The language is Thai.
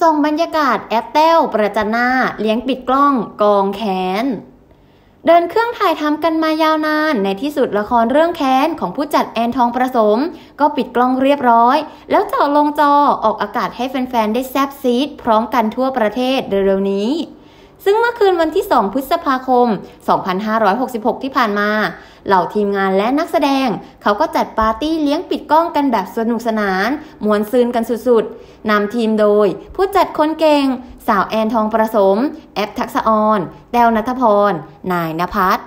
ส่องบรรยากาศแอฟแต้วประจันหน้าเลี้ยงปิดกล้องกองแค้นเดินเครื่องถ่ายทำกันมายาวนาน ในที่สุดละครเรื่องแค้นของผู้จัดแอนทองประสม ก็ปิดกล้องเรียบร้อย แล้วจ่อลงจอออกอากาศให้แฟนๆ ได้แซ่บซี้ดพร้อมกันทั่วประเทศเร็วๆนี้ ซึ่งเมื่อคืนวันที่ 2 พฤษภาคม 2566 ที่ผ่านมา เหล่าทีมงานและนักแสดง เขาก็จัดปาร์ตี้เลี้ยงปิดกล้องกันแบบสนุกสนาน มวนซืนกันสุดๆ นำทีมโดย ผู้จัดคนเก่ง สาวแอนทองประสม แอปทักษะออน แดวนัทพร นายนภัส